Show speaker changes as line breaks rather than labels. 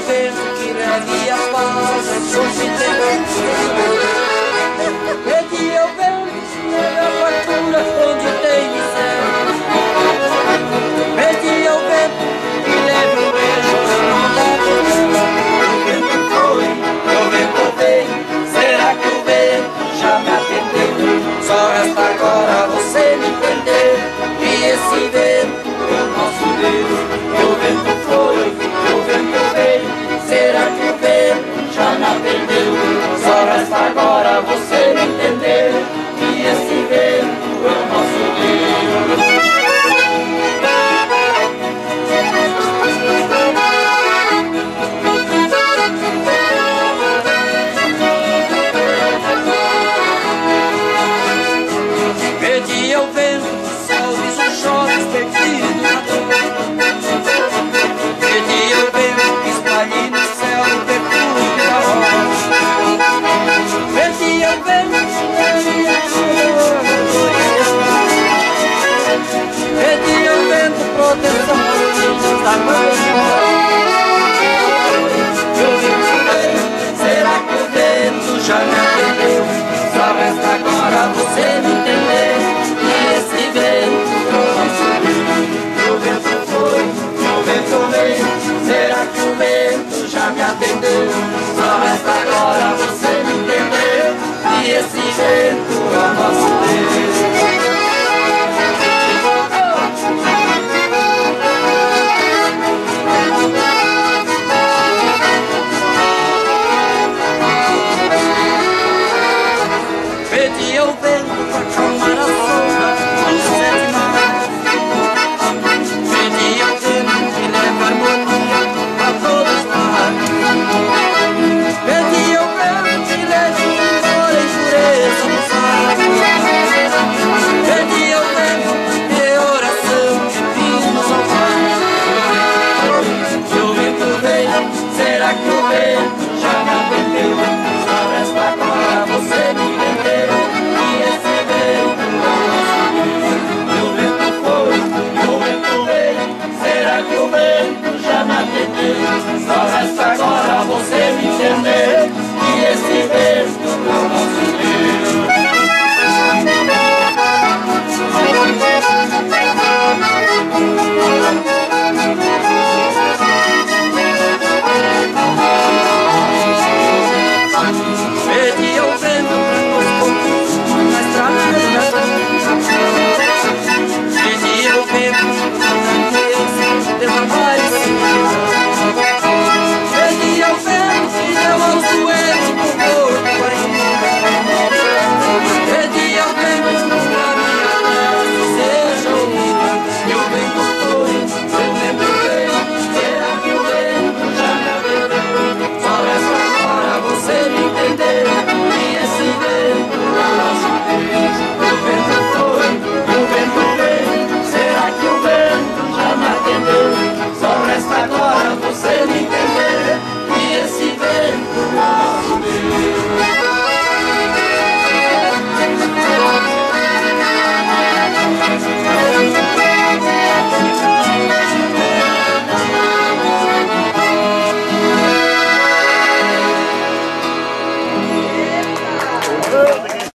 governo que traria paz, solicitei. Só resta agora você me entender.